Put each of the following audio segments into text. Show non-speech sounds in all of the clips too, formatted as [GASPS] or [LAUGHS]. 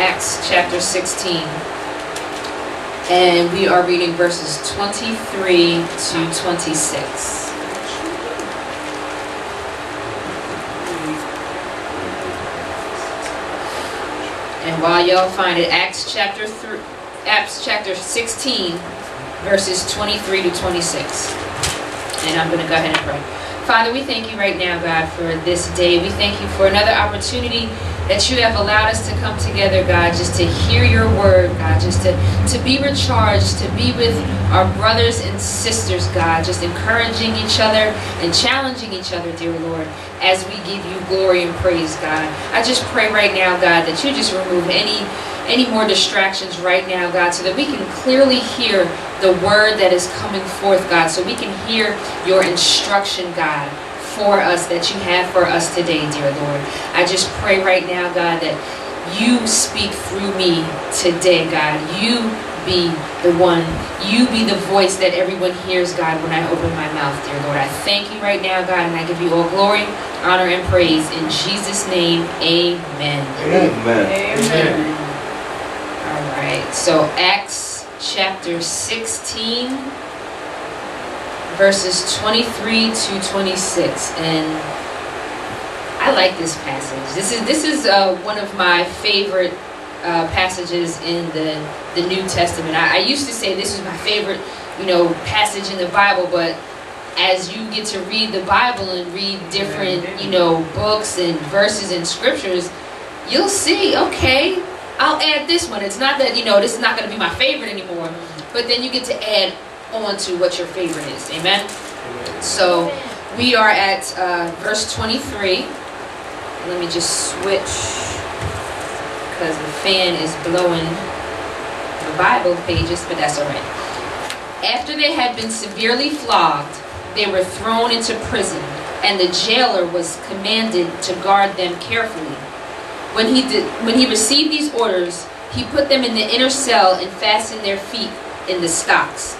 Acts chapter 16. And we are reading verses 23 to 26. And while y'all find it, Acts chapter 3, Acts chapter 16, verses 23 to 26. And I'm going to go ahead and pray. Father, we thank you right now, God, for this day. We thank you for another opportunity that you have allowed us to come together, God, just to hear your word, God, just to, to be recharged, to be with our brothers and sisters, God, just encouraging each other and challenging each other, dear Lord, as we give you glory and praise, God. I just pray right now, God, that you just remove any any more distractions right now, God, so that we can clearly hear the word that is coming forth, God, so we can hear your instruction, God, for us that you have for us today, dear Lord. I just pray right now, God, that you speak through me today, God. You be the one, you be the voice that everyone hears, God, when I open my mouth, dear Lord. I thank you right now, God, and I give you all glory, honor, and praise. In Jesus' name, amen. Amen. Amen. All right, so Acts chapter 16, verses 23 to 26. And I like this passage. This is this is uh, one of my favorite uh, passages in the the New Testament. I, I used to say this was my favorite, you know, passage in the Bible, but as you get to read the Bible and read different, you know, books and verses and scriptures, you'll see, okay, I'll add this one. It's not that, you know, this is not going to be my favorite anymore, but then you get to add on to what your favorite is. Amen? So we are at uh, verse 23. Let me just switch because the fan is blowing the Bible pages, but that's all right. After they had been severely flogged, they were thrown into prison, and the jailer was commanded to guard them carefully. When he did, when he received these orders, he put them in the inner cell and fastened their feet in the stocks.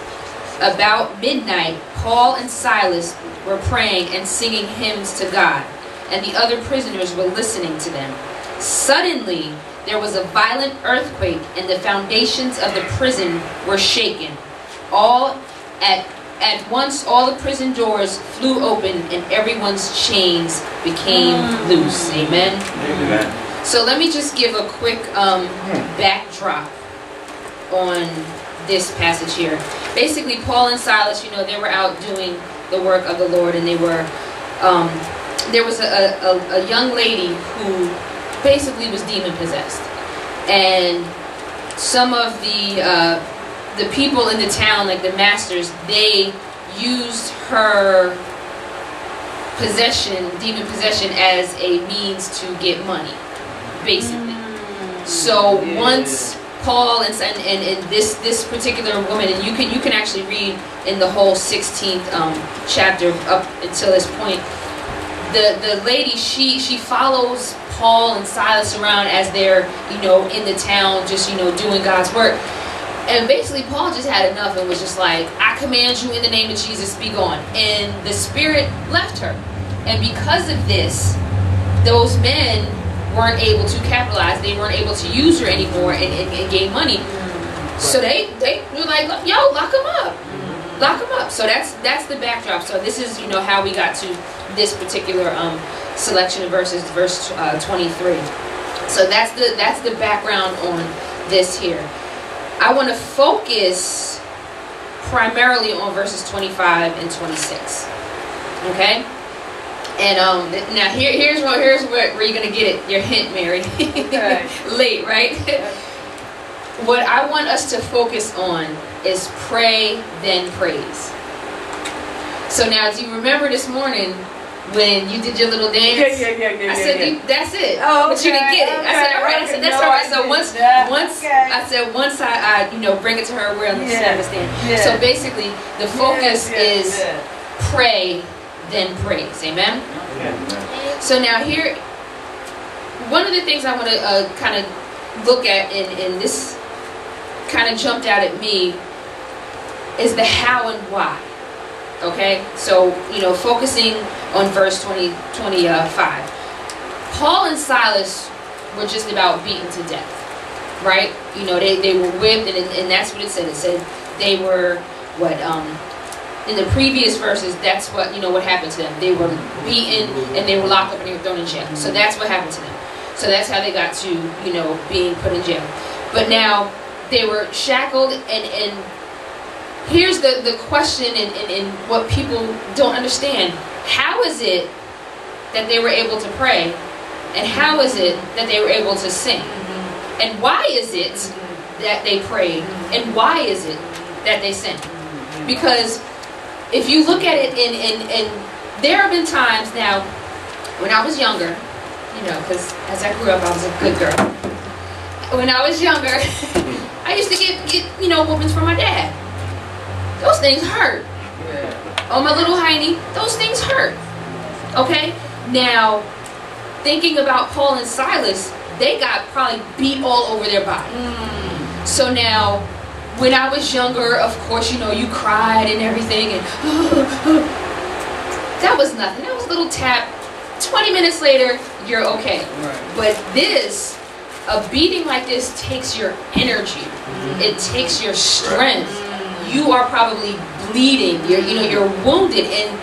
About midnight, Paul and Silas were praying and singing hymns to God, and the other prisoners were listening to them. Suddenly, there was a violent earthquake, and the foundations of the prison were shaken. All at at once, all the prison doors flew open, and everyone's chains became loose. Amen. Amen. So let me just give a quick um, backdrop on this passage here. Basically, Paul and Silas, you know, they were out doing the work of the Lord, and they were. Um, there was a, a, a young lady who basically was demon possessed, and some of the uh, the people in the town, like the masters, they used her possession, demon possession, as a means to get money, basically. So once Paul and, and and this this particular woman, and you can you can actually read in the whole 16th um, chapter up until this point. The the lady she she follows Paul and Silas around as they're you know in the town just you know doing God's work. And basically, Paul just had enough and was just like, I command you in the name of Jesus, be gone. And the spirit left her. And because of this, those men weren't able to capitalize. They weren't able to use her anymore and, and, and gain money. So they, they were like, yo, lock them up. Lock them up. So that's that's the backdrop. So this is, you know, how we got to this particular um, selection of verses, verse uh, 23. So that's the that's the background on this here. I want to focus primarily on verses 25 and 26. Okay? And um now here here's where here's where, where you're gonna get it, your hint, Mary. Okay. [LAUGHS] Late, right? what I want us to focus on is pray, then praise. So now do you remember this morning when you did your little dance? Yeah, yeah, yeah, yeah. I said, yeah, that's it. Oh, but you didn't get it. I said, all right. I said, that's No, all right. So once, Yeah, once okay. I said, once I, I, you know, bring it to her, understand. Yeah, understand. yeah. So basically, the focus yes, is pray, then praise. Amen. Amen. So now here, one of the things I want to uh, kind of look at, and, and this kind of jumped out at me, is the how and why. Okay, so you know, focusing on verse 20, 25. Paul and Silas were just about beaten to death. right? You know, they, they were whipped, and, and that's what it said. It said they were what um in the previous verses. That's what you know what happened to them. They were beaten and they were locked up and they were thrown in jail. So that's what happened to them. So that's how they got to you know being put in jail. But now they were shackled and and here's the the question and, and, and what people don't understand. How is it that they were able to pray, and how is it that they were able to sing? And why is it that they prayed? And why is it that they sang? Because if you look at it in, in, in there have been times now when I was younger, you know, because as I grew up, I was a good girl. When I was younger, [LAUGHS] I used to get, get you know, whoopings from my dad. Those things hurt. Yeah. Oh, my little hiney, those things hurt. Okay? Now, thinking about Paul and Silas, they got probably beat all over their body. Mm. So now, when I was younger, of course, you know, you cried and everything, and [GASPS] that was nothing. That was a little tap. 20 minutes later, you're okay. Right. But this, a beating like this takes your energy. Mm-hmm. It takes your strength. You are probably bleeding. You're, you know, you're wounded, and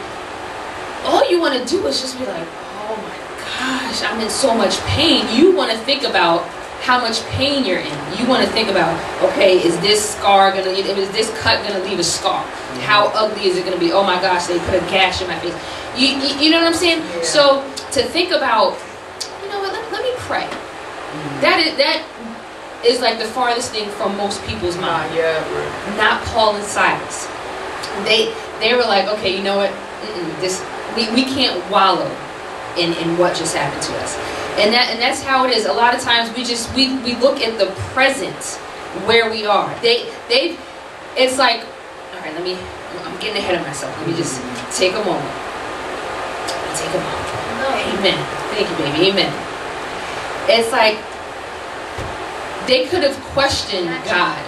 all you want to do is just be like, oh my gosh, I'm in so much pain. You want to think about how much pain you're in. You want to think about, okay, is this scar gonna, is this cut gonna leave a scar? Mm-hmm. How ugly is it gonna be? Oh my gosh, they put a gash in my face. You, you, you know what I'm saying? Yeah. So to think about, you know what? Let, let me pray. Mm-hmm. That is that is like the farthest thing from most people's mind yeah, right. not Paul and Silas. They they were like, okay, you know what? Mm-mm, this we, we can't wallow in, in what just happened to us, and that and that's how it is. A lot of times we just we, we look at the present where we are. They they it's like, all right, let me. I'm getting ahead of myself. Let me just take a moment. Take a moment. Amen. Thank you, baby. Amen. It's like they could have questioned God.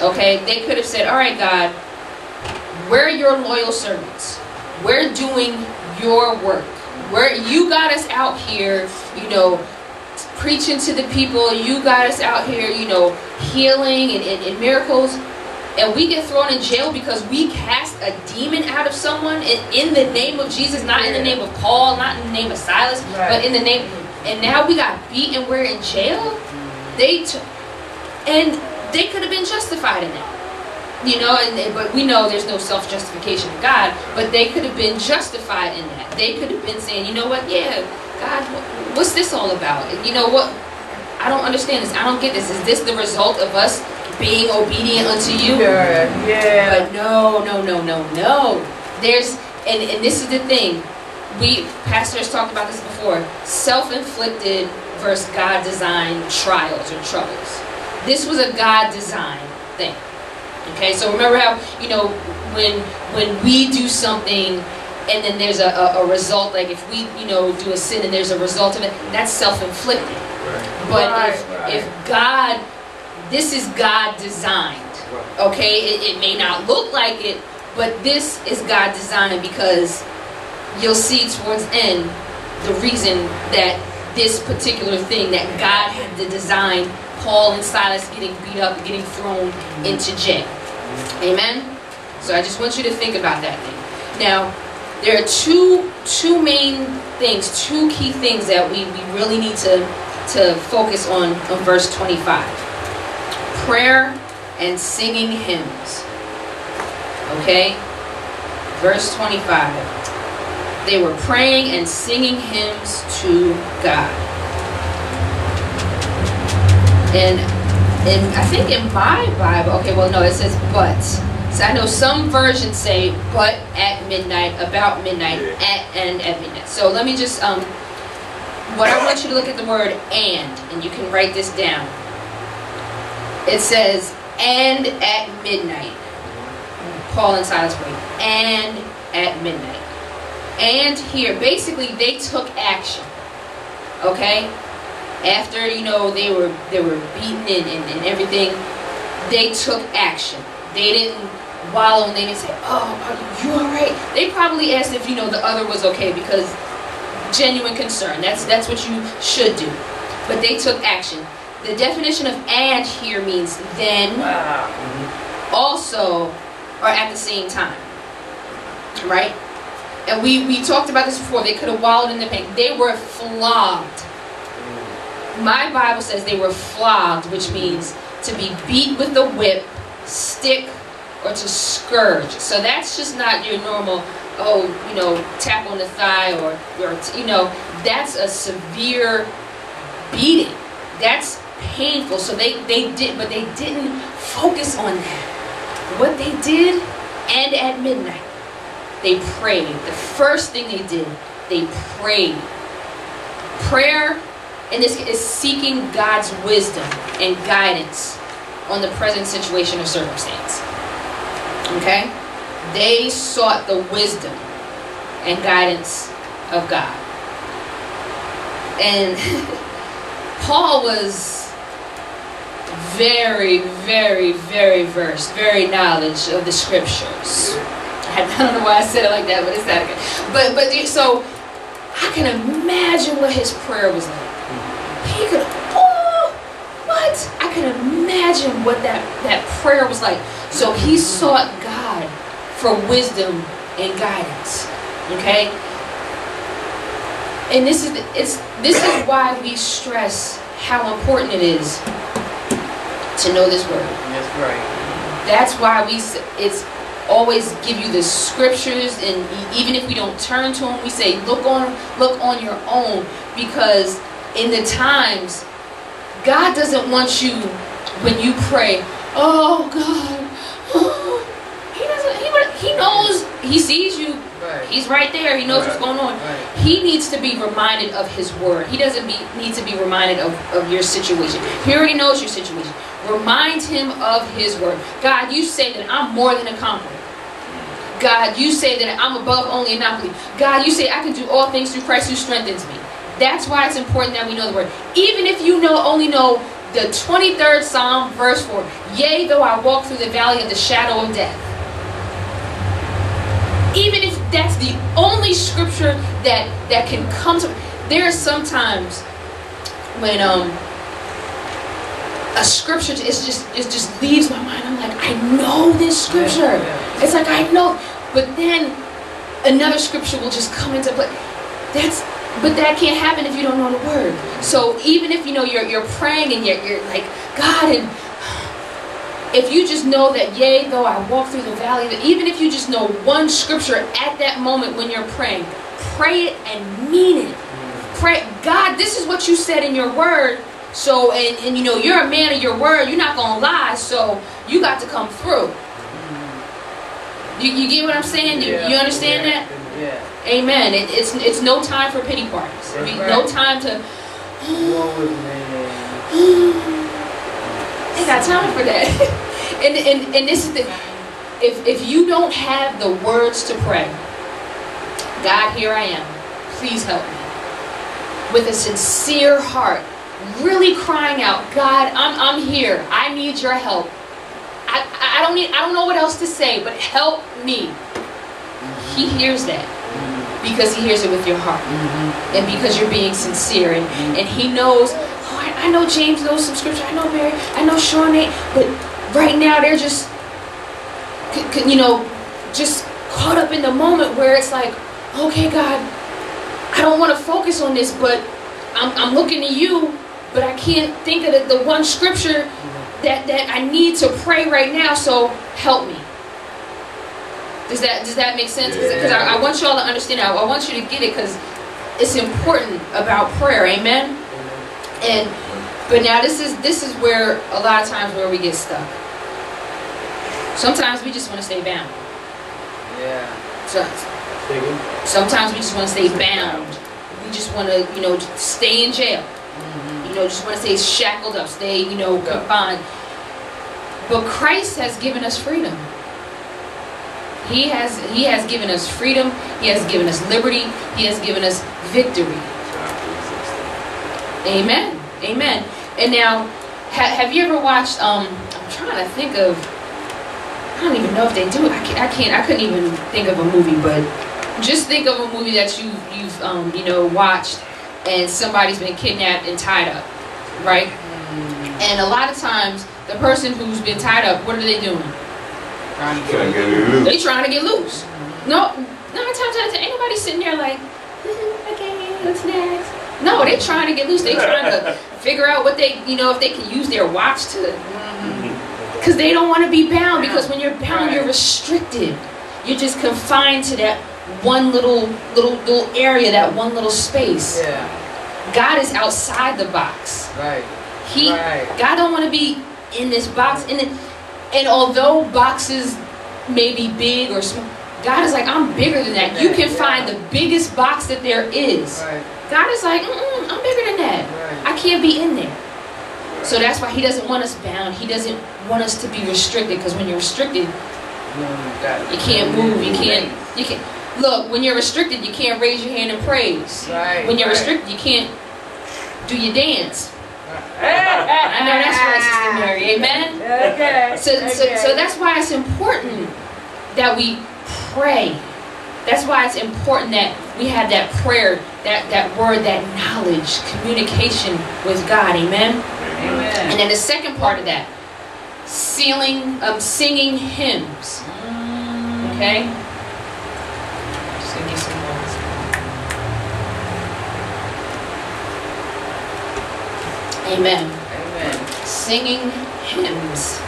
Okay? They could have said, All right, God, we're your loyal servants. We're doing your work. Where you got us out here, you know, preaching to the people. You got us out here, you know, healing and, and, and miracles. And we get thrown in jail because we cast a demon out of someone in, in the name of Jesus, not in the name of Paul, not in the name of Silas, Right. but in the name. And now we got beat and we're in jail. They t- and they could have been justified in that. You know, and they- but we know there's no self justification in God. But they could have been justified in that. They could have been saying, you know what, yeah, God, wh- what's this all about? You know what? I don't understand this. I don't get this. Is this the result of us being obedient unto you? Yeah, yeah. But no, no, no, no, no. There's and, and this is the thing. We pastors talked about this before. Self-inflicted versus God-designed trials or troubles. This was a God-designed thing. Okay, so remember how you know when when we do something and then there's a, a, a result. Like if we you know do a sin and there's a result of it, that's self-inflicted. But Right, if right. if God, this is God designed. Okay, it, it may not look like it, but this is God designed because you'll see towards end the reason that this particular thing that God had to design Paul and Silas getting beat up getting thrown into jail. Amen. So I just want you to think about that thing. Now, there are two two main things, two key things that we, we really need to to focus on on verse 25. Prayer and singing hymns. Okay? Verse 25. They were praying and singing hymns to God. And and I think in my Bible, okay, well no, it says but. So I know some versions say but at midnight, about midnight, Yeah. at and at midnight. So let me just um what I want you to look at the word and, and you can write this down. It says and at midnight. Paul and Silas prayed. And at midnight. And here, basically they took action. Okay? After, you know, they were they were beaten and, and, and everything, they took action. They didn't wallow and they didn't say, Oh, are you alright? They probably asked if, you know, the other was okay because genuine concern. That's that's what you should do. But they took action. the definition of and here means then, also, or at the same time. Right? And we, we talked about this before. They could have wallowed in the pain. They were flogged. My Bible says they were flogged, which means to be beat with a whip, stick, or to scourge. So that's just not your normal, oh, you know, tap on the thigh or, or you know, that's a severe beating. That's painful. So they, they did, but they didn't focus on that. What they did, and at midnight, they prayed. The first thing they did, they prayed. Prayer, and this is seeking God's wisdom and guidance on the present situation or circumstance. Okay? They sought the wisdom and guidance of God. And [LAUGHS] Paul was very, very, very versed, very knowledge of the scriptures. [LAUGHS] I don't know why I said it like that, but it's not good. But but so I can imagine what his prayer was like. He could oh what? I can imagine what that, that prayer was like. So he sought God for wisdom and guidance. Okay? And this is it's this is why we stress how important it is to know this word. That's right. That's why we it's always give you the scriptures and even if we don't turn to them we say look on look on your own because in the times God doesn't want you when you pray oh God oh, he doesn't he, he knows he sees you Right. he's right there he knows what's going on Right. he needs to be reminded of his word. He doesn't be, need to be reminded of, of your situation. He already knows your situation. Remind him of his word. God, you say that I'm more than a conqueror. God, you say that I'm above only and not beneath. God, you say I can do all things through Christ who strengthens me. That's why it's important that we know the word. Even if you know only know the 23rd Psalm, verse 4. Yea, though I walk through the valley of the shadow of death. Even if that's the only scripture that that can come to there are sometimes when um a scripture is just it just leaves my mind. I'm like i know this scripture. It's like i know. But then another scripture will just come into play. That's but that can't happen if you don't know the word so even if you know you're you're praying and you're, you're like god and if you just know that, yea, though I walk through the valley, that even if you just know one scripture at that moment when you're praying, pray it and mean it. Pray, God, this is what you said in your word. So, and, and you know, you're a man of your word. You're not going to lie. So, you got to come through. You, you get what I'm saying? You, Yeah. you understand Yeah. that? Yeah. Amen. It, it's it's no time for pity parties. That's No right. time to. Go with me. [GASPS] Ain't got time for that. [LAUGHS] and, and and this is the if if you don't have the words to pray, God, here I am. Please help me. With a sincere heart, really crying out, God, I'm I'm here. I need your help. I I don't need I don't know what else to say, but help me. He hears that because he hears it with your heart Mm-hmm. and because you're being sincere. And, and he knows oh I, I know james knows some scripture i know mary i know Shawnee, but right now they're just c- c- you know just caught up in the moment where it's like okay god i don't want to focus on this but i'm, I'm looking to you but i can't think of the, the one scripture that, that i need to pray right now so help me does that does that make sense? Because I, I want y'all to understand. I, I want you to get it because it's important about prayer. Amen. And but now this is this is where a lot of times where we get stuck. Sometimes we just want to stay bound. Yeah. So, sometimes we just want to stay bound. We just want to you know stay in jail. You know, just want to stay shackled up, stay you know confined. But Christ has given us freedom. He has He has given us freedom. He has given us liberty. He has given us victory. Amen. Amen. And now, ha- have you ever watched? Um, I'm trying to think of. I don't even know if they do it. I can't. I can't. I couldn't even think of a movie, but just think of a movie that you you've um, you know watched, and somebody's been kidnapped and tied up, right? And a lot of times, the person who's been tied up, what are they doing? Trying to get get loose. They trying to get loose. No, nine times out of ten, ain't nobody sitting there like, [LAUGHS] okay, what's next? No, they trying to get loose. They trying to [LAUGHS] figure out what they, you know, if they can use their watch to, Mhm. because they don't want to be bound. Because when you're bound, Right. you're restricted. You're just confined to that one little, little, little area, that one little space. Yeah. God is outside the box. Right. He, Right. God don't want to be in this box. In it, and although boxes may be big or small, God is like, I'm bigger than that. You can find the biggest box that there is. God is like, Mm-mm, I'm bigger than that. I can't be in there. So that's why He doesn't want us bound. He doesn't want us to be restricted. Because when you're restricted, You you can't move. You can't. You can't. Look, when you're restricted, you can't raise your hand and praise. Right. When you're right. restricted, you can't do your dance. I know that's right, Sister Mary. Amen. Okay. So, so, so that's why it's important that we pray. That's why it's important that we have that prayer, that, that word, that knowledge, communication with God. Amen. Amen. And then the second part of that, sealing, um, singing hymns. Okay. Sing me some more. Amen Amen. singing hymns.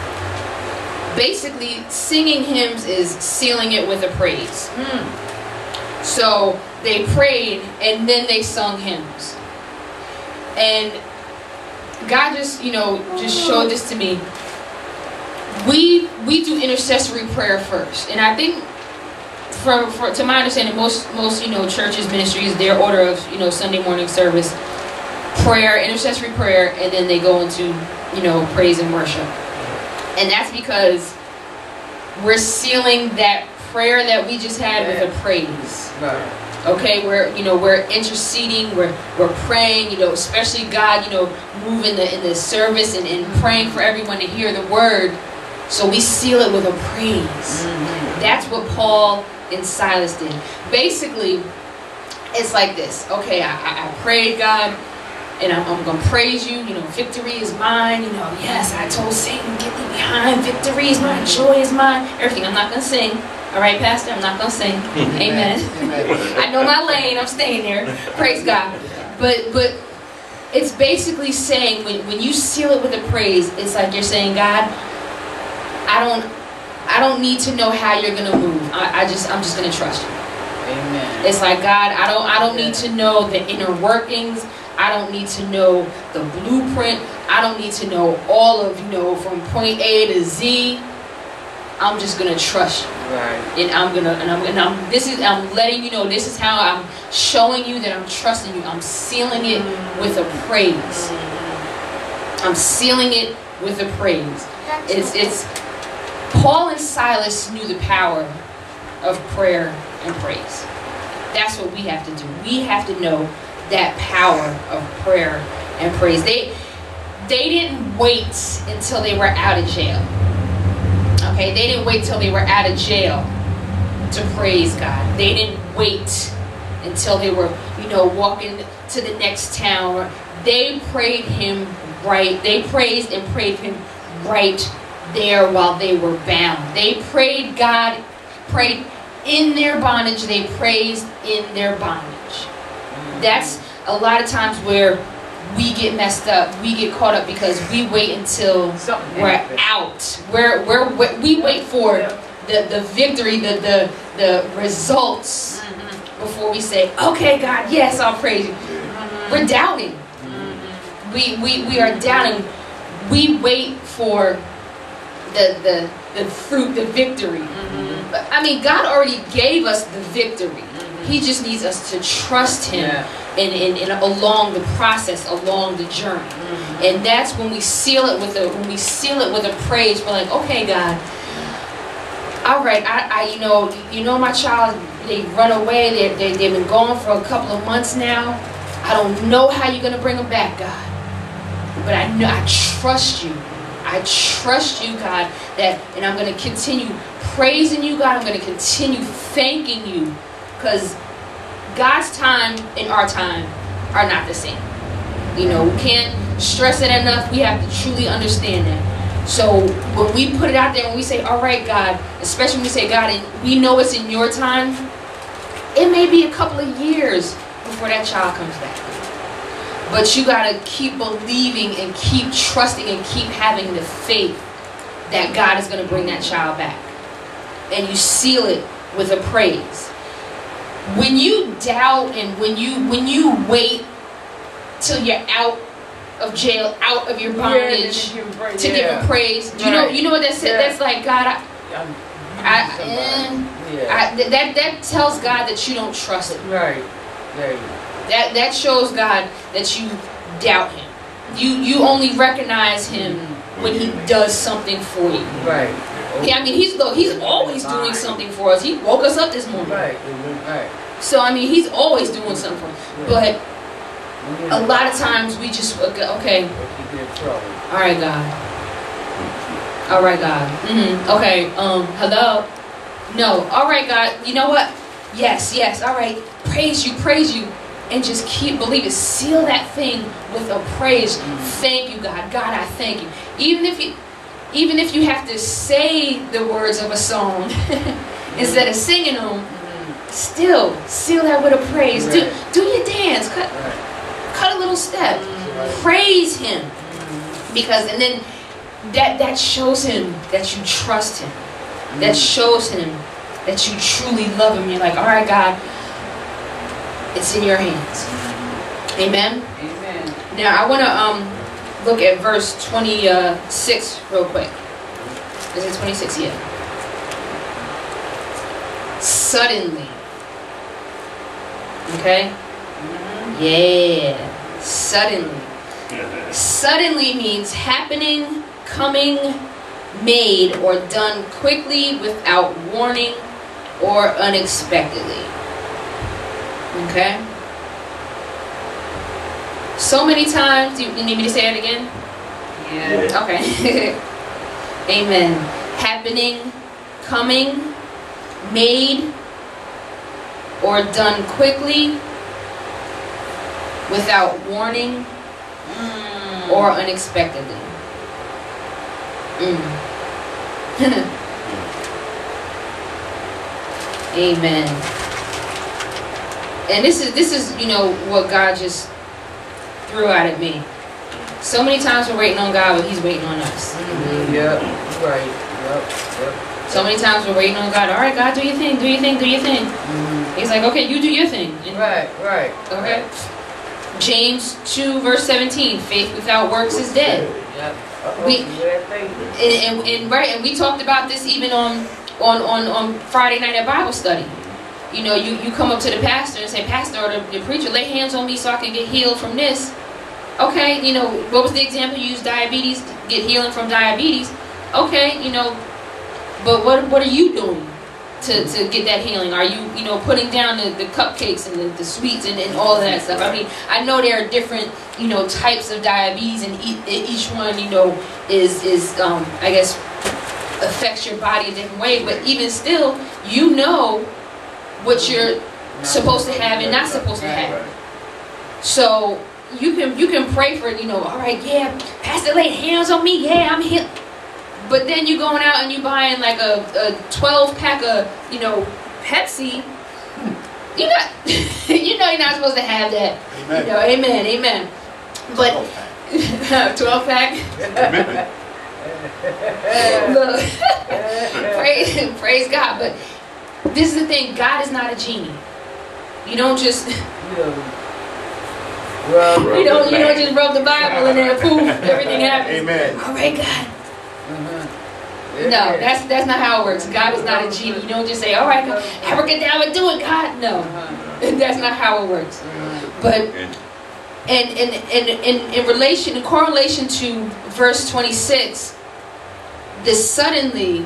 Basically, singing hymns is sealing it with a praise. Mm. So they prayed and then they sung hymns. And God just, you know, just showed this to me. We we do intercessory prayer first. And I think from, for to my understanding, most most, you know, churches, ministries, their order of, you know, Sunday morning service, prayer, intercessory prayer, and then they go into, you know, praise and worship. And that's because we're sealing that prayer that we just had with a praise. Right. Okay, we're you know we're interceding, we're we're praying, you know, especially God, you know, moving in the in the service and, and praying for everyone to hear the word. So we seal it with a praise. Mhm. That's what Paul and Silas did. Basically, it's like this. Okay, I, I, I prayed God, and I'm, I'm going to praise you. You know, victory is mine. You know, yes, I told Satan, get thee behind. Victory is mine. Joy is mine. Everything. I'm not going to sing. All right, Pastor, I'm not going to sing. [LAUGHS] Amen. Amen. [LAUGHS] I know my lane. I'm staying there. Praise God. But but it's basically saying when, when you seal it with a praise, it's like you're saying, God, I don't I don't need to know how you're gonna move. I, I just I'm just gonna trust you. Amen. It's like God, I don't I don't need to know the inner workings. I don't need to know the blueprint. I don't need to know all of, you know, from point A to Z. I'm just gonna trust you Right. and I'm gonna and I'm and I'm this is I'm letting you know this is how I'm showing you that I'm trusting you. I'm sealing it mm-hmm. with a praise. Mm-hmm. I'm sealing it with a praise. It's it's Paul and Silas knew the power of prayer and praise. That's what we have to do. We have to know that power of prayer and praise. They they didn't wait until they were out of jail. Okay, they didn't wait till they were out of jail to praise God. They didn't wait until they were, you know, walking to the next town. They prayed him right. They praised and prayed him right there while they were bound. They prayed God, prayed in their bondage. They praised in their bondage. That's a lot of times where we get messed up. We get caught up because we wait until Something we're happened. out. We're, we're, we wait for the, the victory, the, the, the results mm-hmm. before we say, okay, God, yes, I'll praise you. Mm-hmm. We're doubting. Mm-hmm. We, we, we are doubting. We wait for the, the, the fruit, the victory. But, I mean, God already gave us the victory. He just needs us to trust Him Yeah. and, and, and along the process, along the journey. Mm-hmm. And that's when we seal it with a when we seal it with a praise. We're like, okay, God. All right, I, I you know you know my child. They run away. They they they've been gone for a couple of months now. I don't know how you're gonna bring them back, God. But I know I trust you. I trust you, God. That and I'm gonna continue praising you, God. I'm gonna continue thanking you, because God's time and our time are not the same. You know, we can't stress it enough. We have to truly understand that. So when we put it out there, when we say, "All right, God," especially when we say, "God," and we know it's in Your time, it may be a couple of years before that child comes back. But you gotta keep believing and keep trusting and keep having the faith that God is gonna bring that child back, and you seal it with a praise. When you doubt and when you when you wait till you're out of jail, out of your bondage Yeah, give to give yeah. him praise. You know, you know what that said? Yeah. That's like God. I, I. I, th- that that tells God that you don't trust him. right. There you go. That that shows God that you doubt him. You you only recognize him when he does something for you. Right. Yeah, I mean he's he's always doing something for us. He woke us up this morning. Right. Right. So I mean he's always doing something for us. But a lot of times we just okay, okay But you get in trouble. all right God. All right God. hmm Okay. Um. Hello. No. All right God. You know what? Yes. Yes. All right. Praise you. Praise you. And just keep believing. Seal that thing with a praise. Thank you, God. God, I thank you. Even if you, even if you have to say the words of a song [LAUGHS] instead of singing them, still seal that with a praise. Do do your dance. Cut cut a little step. Mm-hmm. Praise Him mm-hmm. because, and then that that shows Him that you trust Him. That mm. shows Him that you truly love Him. You're like, all right, God, it's in Your hands. Mm-hmm. Amen. Amen. Now I want to um look at verse 26 real quick. Is it 26 yet? Suddenly. Okay? Yeah. Suddenly. Suddenly means happening, coming, made, or done quickly without warning or unexpectedly. Okay? So many times, you, you need me to say it again? Yeah. Okay. [LAUGHS] Amen. Happening, coming, made, or done quickly, without warning, Mm. or unexpectedly. Mm. [LAUGHS] Amen. And this is this is you know what God just threw out at me. So many times we're waiting on God, but He's waiting on us. Mhm. Yep. Right. Yep. Yep. So many times we're waiting on God. All right, God, do your thing, do your thing, do your thing. Mhm. He's like, okay, you do your thing. And- Right. Right. Okay. James two verse seventeen: Faith without works is dead. Yep. Uh-oh, We- you hear that thing? and, and, and right and we talked about this even on on on, on friday night at bible study you know you, you come up to the pastor and say pastor or the, the preacher lay hands on me so i can get healed from this okay you know what was the example? You used diabetes get healing from diabetes. Okay you know but what what are you doing to, to get that healing? Are you you know putting down the, the cupcakes and the, the sweets and, and all that stuff? I mean i know there are different you know types of diabetes and each, each one you know is is um i guess affects your body a different way but even still you know what you're supposed to have and not supposed to have. So you can you can pray for you know all right yeah pastor lay hands on me yeah i'm here. But then you're going out and you're buying like a, a 12 pack of you know pepsi. Hmm. You not [LAUGHS] you know you're not supposed to have that. You know amen amen. But 12 pack. [LAUGHS] [LAUGHS] look praise, praise god but this is the thing god is not a genie. You don't just Well, you don't you don't just rub the bible and then poof everything [LAUGHS] happens Amen. all right god mhm. No, that's that's not how it works. God is not a genie. You don't just say, "All right, God, abracadabra, do it, God." No, Uh-huh. [LAUGHS] that's not how it works. Mhm. But And and in in in in relation, in correlation to verse twenty six, this suddenly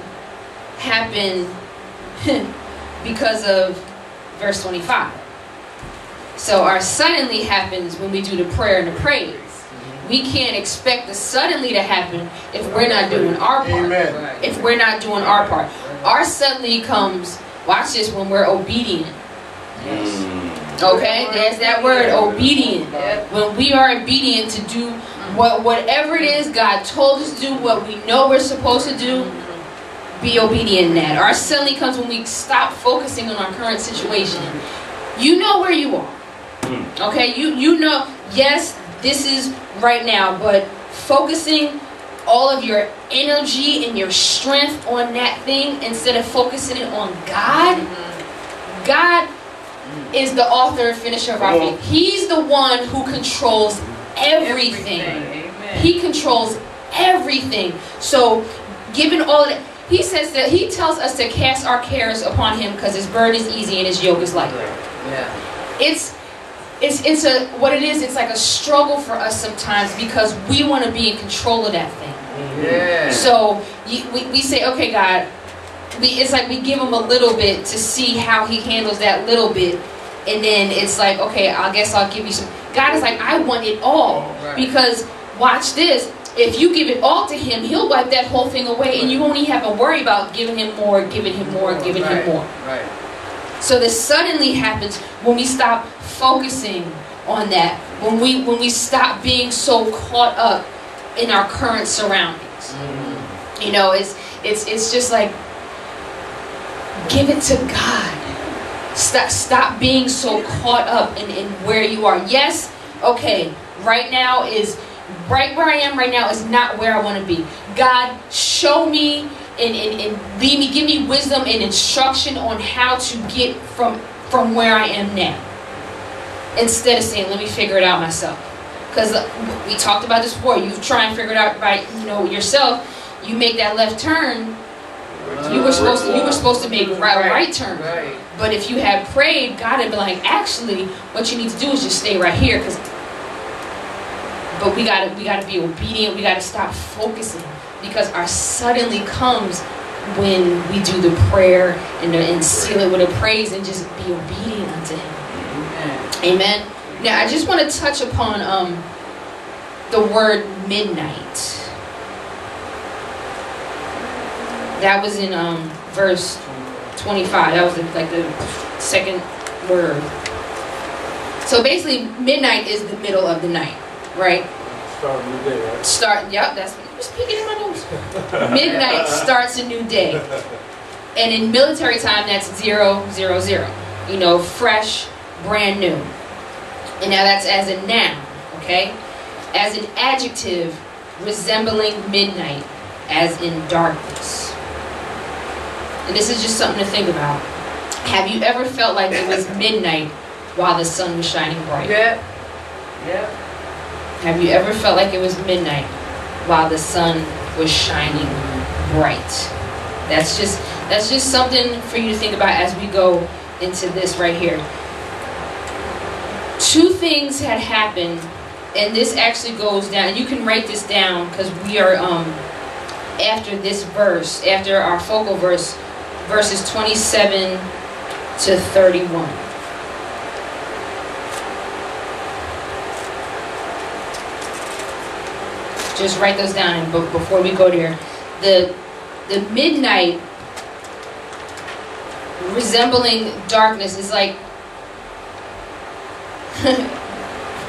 happened [LAUGHS] because of verse twenty five. So our suddenly happens when we do the prayer and the praise. We can't expect the suddenly to happen if we're not doing our part Amen. If we're not doing our part. Our suddenly comes, watch this, when we're obedient. Mm. Okay, there's that word, obedient. When we are obedient to do what whatever it is God told us to do, what we know we're supposed to do, be obedient in that. Our suddenly comes when we stop focusing on our current situation. You know where you are. Okay, you you know, yes, this is right now, but focusing all of your energy and your strength on that thing instead of focusing it on God. God is the author and finisher of our faith. He's the one who controls everything. Amen. He controls everything. So, given all of that, he says that he tells us to cast our cares upon him because his burden is easy and his yoke is light. Yeah. It's it's it's a what it is. It's like a struggle for us sometimes because we want to be in control of that thing. Yeah. So you, we, we say, okay, God, we, it's like we give him a little bit to see how he handles that little bit. And then it's like, okay, I guess I'll give you some. God is like, I want it all. Right. Because watch this. If you give it all to him, he'll wipe that whole thing away and you won't even have to worry about giving him more, giving him more, giving right. him more. Right. So this suddenly happens when we stop focusing on that. When we when we stop being so caught up in our current surroundings. Mm-hmm. You know, it's it's it's just like give it to God. Stop stop being so caught up in, in where you are. Yes, okay, right now is right where I am right now is not where I want to be. God, show me and, and, and lead me, give me wisdom and instruction on how to get from from where I am now. Instead of saying, let me figure it out myself. Because uh, we talked about this before. You try and figure it out by you know yourself. You make that left turn. You were supposed to you were supposed to make right, right turn. But if you had prayed, God had been like, actually, what you need to do is just stay right here. Because, but we gotta we gotta be obedient. We gotta stop focusing because our suddenly comes when we do the prayer and, and seal it with a praise and just be obedient unto Him. Amen. Amen. Now I just want to touch upon um the word midnight. That was in um verse 25. That was the, like the second word. So basically midnight is the middle of the night, right? Start a new day, right? Start yep, that's you speaking in my nose. Midnight starts a new day. And in military time that's zero zero zero. You know, fresh, brand new. And now that's as a noun, okay? As an adjective, resembling midnight, as in darkness. And this is just something to think about. Have you ever felt like it was [LAUGHS] midnight while the sun was shining bright? Yep. Yep. Have you ever felt like it was midnight while the sun was shining bright? That's just that's just something for you to think about as we go into this right here. Two things had happened, and this actually goes down. You can write this down because we are um after this verse, after our focal verse, verses 27 to 31. Just write those down and be- before we go there the the midnight resembling darkness is like [LAUGHS]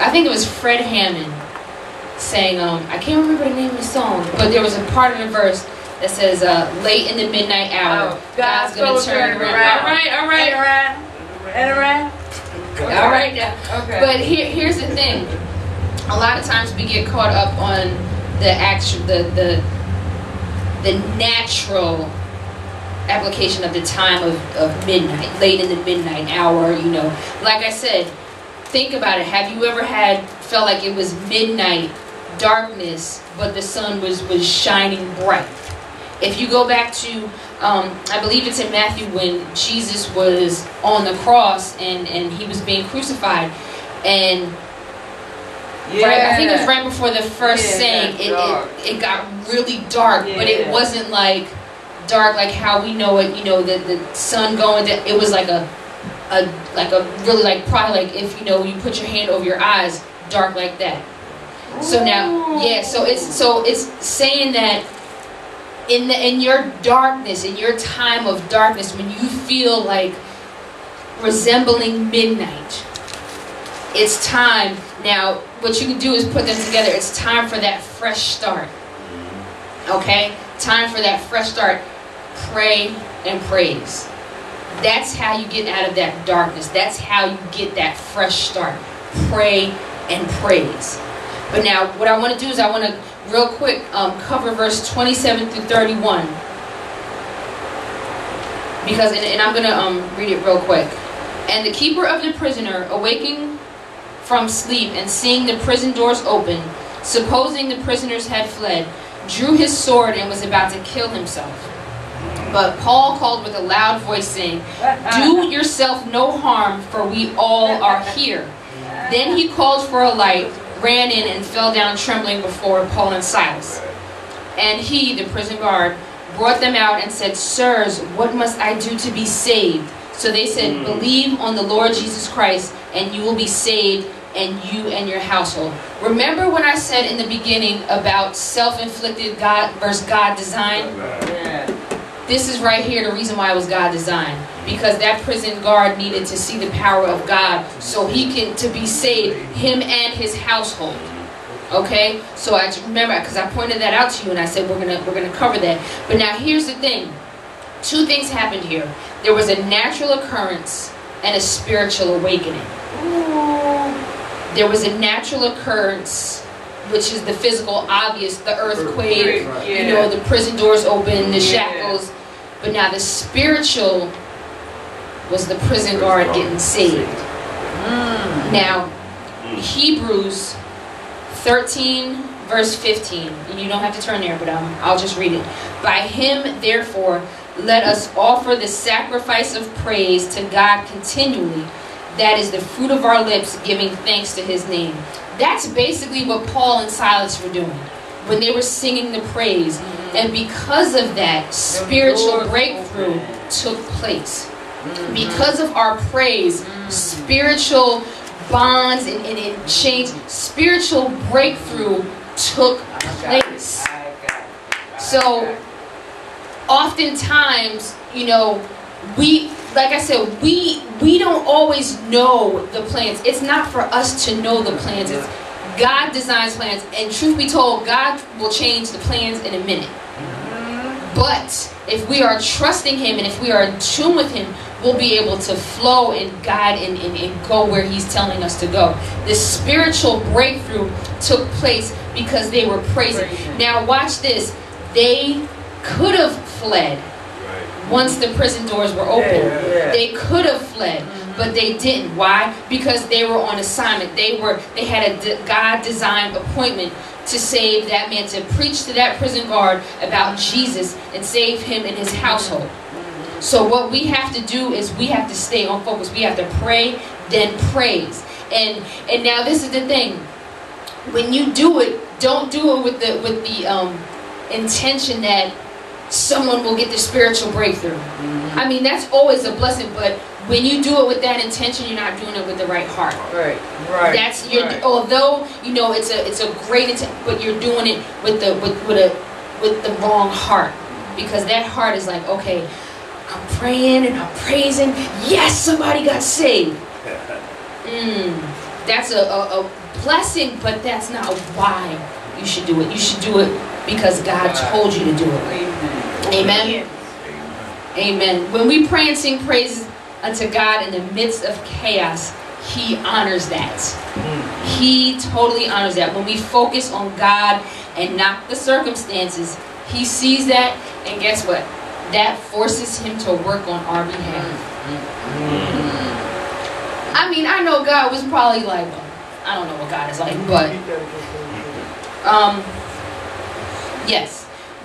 i think it was fred hammond saying um i can't remember the name of the song but there was a part of the verse that says uh late in the midnight hour Oh, God's gonna gonna turn turn around around. all right all And right around. And around. all right now Okay. But here, here's the thing. A lot of times we get caught up on the actual, the the the natural application of the time of, of midnight, late in the midnight hour. You know, like I said, think about it. Have you ever had felt like it was midnight, darkness, but the sun was was shining bright? If you go back to, um, I believe it's in Matthew when Jesus was on the cross and, and he was being crucified, and right, I think it was right before the first Yeah, saying, it it, got it, got really dark, but it wasn't like dark like how we know it, you know, the, the sun going, to, it was like a, a, like a really like, probably like if, you know, you put your hand over your eyes, dark like that. So now, yeah. So it's so it's saying that in the in your darkness, in your time of darkness, when you feel like resembling midnight, it's time now. What you can do is put them together. It's time for that fresh start. Okay, time for that fresh start. Pray and praise. That's how you get out of that darkness. That's how you get that fresh start. Pray and praise. But now, what I want to do is I want to real quick um, cover verse 27 through 31 because and, and i'm going to um, read it real quick and the keeper of the prisoner awaking from sleep and seeing the prison doors open supposing the prisoners had fled drew his sword and was about to kill himself but paul called with a loud voice saying do yourself no harm for we all are here then he called for a light ran in and fell down trembling before paul and silas and he the prison guard brought them out and said, Sirs, what must I do to be saved? So they said, Mm. Believe on the Lord Jesus Christ, and you will be saved, and you and your household. Remember when I said in the beginning about self inflicted God versus God design? This is right here the reason why it was God designed. Because that prison guard needed to see the power of God so he can to be saved, him and his household. Okay? So I just remember because I pointed that out to you and I said we're gonna we're gonna cover that. But now here's the thing. Two things happened here. There was a natural occurrence and a spiritual awakening. There was a natural occurrence, which is the physical, obvious, the earthquake, Yeah. you know, the prison doors open, the Yeah. shackles. But now the spiritual was the prison guard getting saved. Mm. Now, Hebrews 13, verse 15. And you don't have to turn there, but um, I'll just read it. By him, therefore, let us offer the sacrifice of praise to God continually. That is the fruit of our lips, giving thanks to his name. That's basically what Paul and Silas were doing when they were singing the praise. And because of that, spiritual breakthrough took place Mhm. because of our praise, spiritual bonds and, and it changed. Spiritual breakthrough took I got it. place. I got it. I So- Oftentimes, you know, we like I said, we we don't always know the plans. It's not for us to know the plans. It's God designs plans, and truth be told, God will change the plans in a minute. But if we are trusting Him and if we are in tune with Him, we'll be able to flow and guide and, and, and go where He's telling us to go. This spiritual breakthrough took place because they were praising. Praising. Now, watch this. They could have fled once the prison doors were open. Yeah, yeah. They could have fled, but they didn't. Why? Because they were on assignment. They were they had a d- God-designed appointment to save that man, to preach to that prison guard about Jesus and save him and his household. So what we have to do is we have to stay on focus. We have to pray, then praise. And and now this is the thing. When you do it, don't do it with the with the um, intention that someone will get the spiritual breakthrough. I mean, that's always a blessing, but when you do it with that intention, you're not doing it with the right heart. Right, right. That's your right. although you know it's a it's a great intent, but you're doing it with the with with a with the wrong heart because that heart is like okay, I'm praying and I'm praising. Yes, somebody got saved. [LAUGHS] Mm, that's a, a, a blessing, but that's not why you should do it. You should do it because God told you to do it. Amen. Amen. When we pray and sing praises unto God in the midst of chaos, He honors that. He totally honors that. When we focus on God and not the circumstances, He sees that, and guess what? That forces Him to work on our behalf. I mean, I know God was probably like, I don't know what God is like, but um, yes,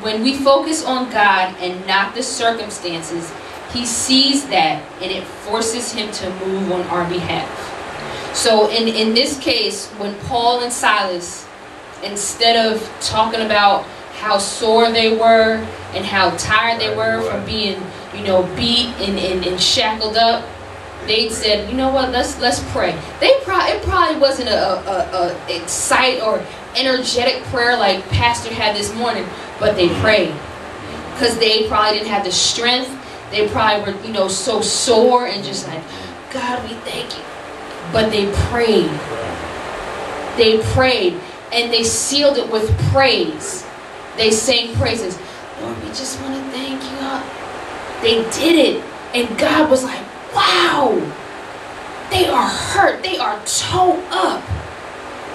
when we focus on God and not the circumstances, He sees that and it forces Him to move on our behalf. So, in, in this case, when Paul and Silas, instead of talking about how sore they were and how tired they were from being, you know, beat and, and, and shackled up, they said, you know what, let's let's pray. They probably it probably wasn't a, a, a excite or energetic prayer like Pastor had this morning, but they prayed because they probably didn't have the strength. They probably were, you know, so sore and just like, God, we thank you. but they prayed. They prayed and they sealed it with praise. They sang praises. Lord, we just want to thank you. They did it. And God was like, wow. They are hurt. They are toe up.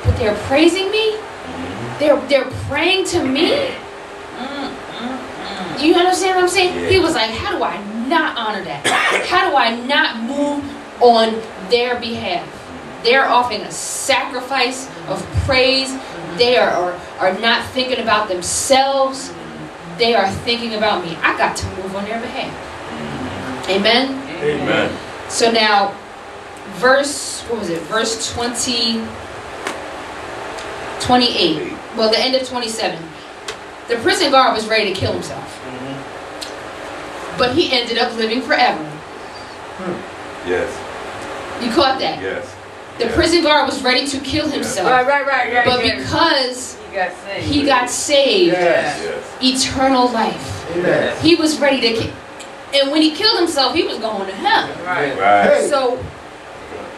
But they're praising me. Mm-hmm. They're they're praying to me. You understand what I'm saying? Yeah. He was like, how do I not honor that? How do I not move on their behalf? They're offering a sacrifice of praise. They are, are, are not thinking about themselves. They are thinking about me. I got to move on their behalf. Amen? Amen. So now, verse, what was it? Verse 20, 28. Well, the end of 27. The prison guard was ready to kill himself. But he ended up living forever. Hmm. Yes. You caught that? Yes. The yes. prison guard was ready to kill himself. Right, right, right, right. But yeah. because he got saved. he got saved, Yes. eternal life, Yes. he was ready to kill. And when he killed himself, he was going to hell. Right. Right. So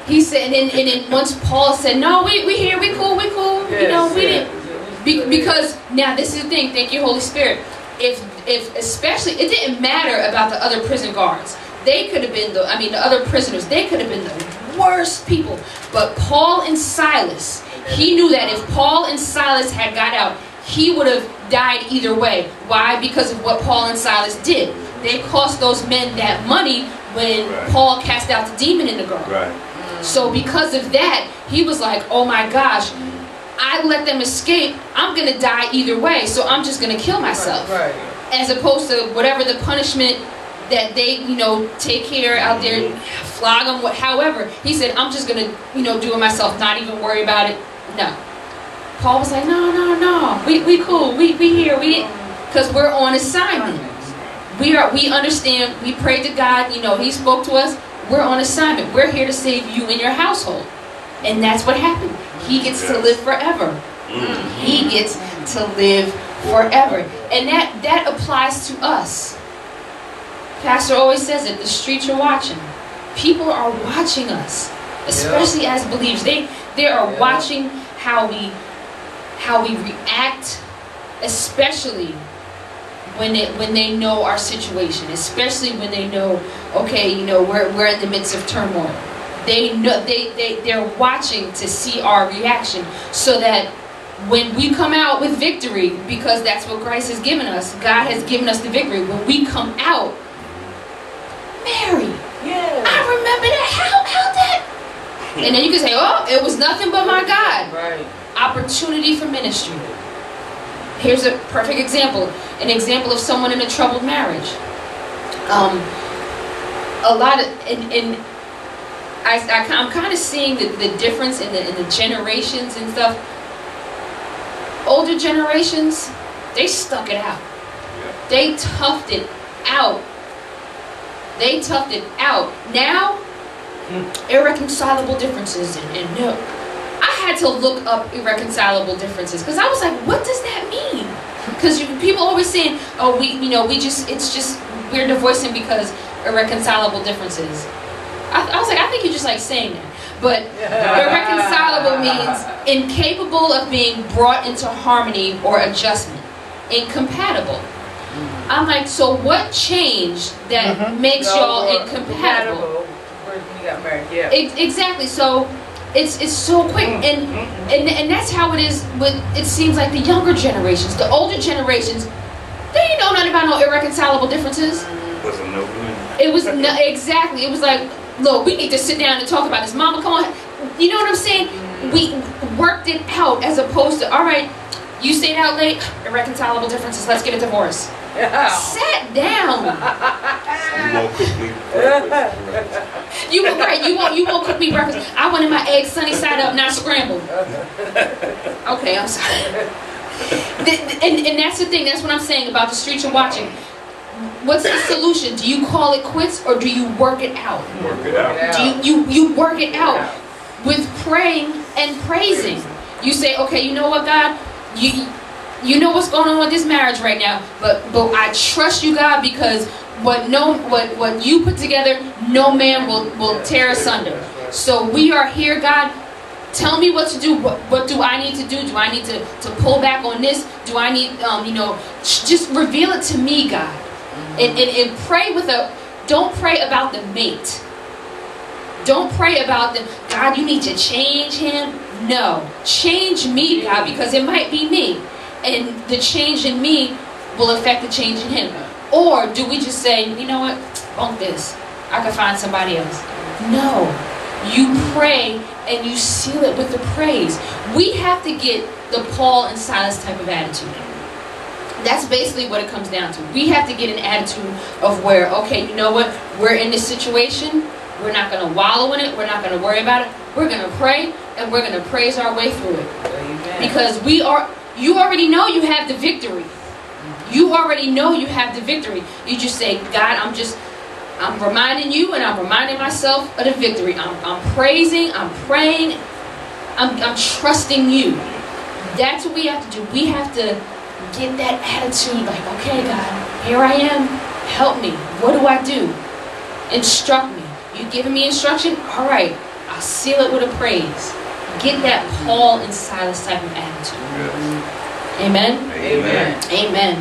he said, and then, and then once Paul said, "No, we we here, we cool, we cool," you know, we didn't. Be, because now this is the thing. Thank you, Holy Spirit. If if especially it didn't matter about the other prison guards. They could have been the I mean the other prisoners. They could have been the worst people. But Paul and Silas, he knew that if Paul and Silas had got out, he would have died either way. Why? Because of what Paul and Silas did. They cost those men that money when Right. Paul cast out the demon in the girl. Right. So because of that, he was like, "Oh my gosh, I let them escape. I'm gonna die either way. So I'm just gonna kill myself." Right. As opposed to whatever the punishment that they, you know, take care out there, mm-hmm. flog them, what, however. He said, "I'm just gonna, you know, do it myself. Not even worry about it." No. Paul was like, "No, no, no. We we cool. We we here. We because we're on assignment." we are we understand we prayed to god you know he spoke to us we're on assignment we're here to save you and your household and that's what happened he gets to live forever. Mm. he gets to live forever. And that that applies to us. Pastor always says it the streets are watching. People are watching us especially as believers. They they are Yeah. watching how we how we react especially when they when they know our situation especially when they know okay you know we're, we're in the midst of turmoil they know they, they they're watching to see our reaction so that when we come out with victory because that's what christ has given us god has given us the victory when we come out mary Yeah. i remember that how how that and then you can say oh it was nothing but my god Right. opportunity for ministry. Here's a perfect example an example of someone in a troubled marriage. Um, a lot of, and, and I, I, am kind of seeing the, the difference in the, in the generations and stuff. Older generations, they stuck it out. Yeah. They toughed it out. They toughed it out. Now, hmm. irreconcilable differences and, and no. I had to look up irreconcilable differences because I was like, what does that mean? Because people always saying, oh, we, you know, we just, it's just, we're divorcing because irreconcilable differences. I, I was like, I think you're just like saying that. But irreconcilable means incapable of being brought into harmony or adjustment. Incompatible. I'm like, so what changed that Mhm. makes No, y'all incompatible? When you got married, yeah. Ex- exactly. So it's it's so quick, and and and that's how it is with. It seems like the younger generations, the older generations, they didn't know nothing about no irreconcilable differences. It Wasn't no good. It was no, exactly. It was like, look, we need to sit down and talk about this. Mama, come on. You know what I'm saying? We worked it out as opposed to, all right, you stayed out late, irreconcilable differences. Let's get a divorce. Yeah. Sat down. You won't cook me breakfast. You were right. You won't. You won't cook me breakfast. I wanted my eggs sunny side up, not scrambled. [LAUGHS] Okay, I'm sorry. The- the- and, and that's the thing. That's what I'm saying about the streets you're watching. What's the solution? Do you call it quits or do you work it out? Work it out. Do you, you, you work it out with praying and praising. You say, okay, you know what, God, you you know what's going on with this marriage right now, but but I trust you, God, because what no what what you put together, no man will will tear asunder. So we are here, God. Tell me what to do. What, what do I need to do? Do I need to, to pull back on this? Do I need, um, you know, just reveal it to me, God. And, and, and pray with a, don't pray about the mate. Don't pray about the, God, you need to change him. No. Change me, God, because it might be me. And the change in me will affect the change in him. Or do we just say, you know what, bunk this. I can find somebody else. No. You pray and you seal it with the praise. We have to get the Paul and Silas type of attitude. That's basically what it comes down to. We have to get an attitude of where, okay, you know what? We're in this situation. We're not going to wallow in it. We're not going to worry about it. We're going to pray and we're going to praise our way through it. Amen. Because we are, you already know you have the victory. You already know you have the victory. You just say, God, I'm just, I'm reminding you and I'm reminding myself of the victory. I'm, I'm praising, I'm praying, I'm, I'm trusting you. That's what we have to do. We have to get that attitude like, okay, God, here I am. Help me. What do I do? Instruct me. You giving me instruction? All right. I'll seal it with a praise. Get that Paul and Silas type of attitude. Yes. Amen. Amen. Amen.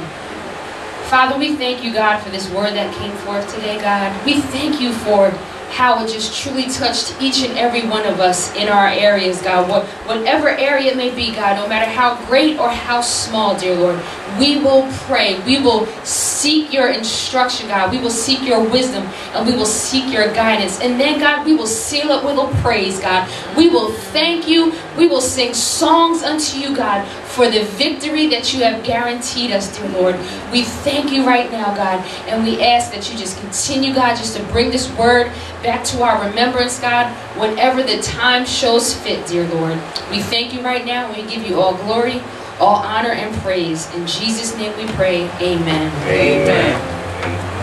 Father, we thank you, God, for this word that came forth today, God. We thank you for how it just truly touched each and every one of us in our areas, God. What, whatever area it may be, God, no matter how great or how small, dear Lord, we will pray. We will seek your instruction, God. We will seek your wisdom and we will seek your guidance. And then, God, we will seal it with a praise, God. We will thank you. We will sing songs unto you, God, for the victory that you have guaranteed us, dear Lord. We thank you right now, God, and we ask that you just continue, God, just to bring this word back to our remembrance, God, whenever the time shows fit, dear Lord. We thank you right now, and we give you all glory, all honor, and praise. In Jesus' name we pray, amen. Amen.